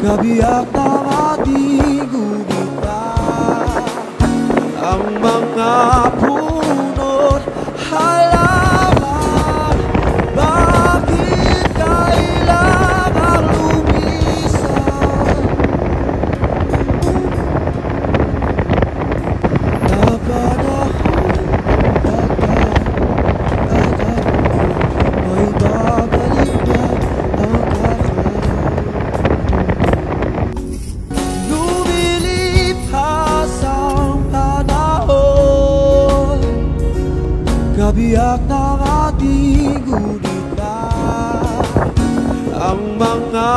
Gabiak ng ating ubita Ang mga puso. Tiyak ng ating gunitan Ang mga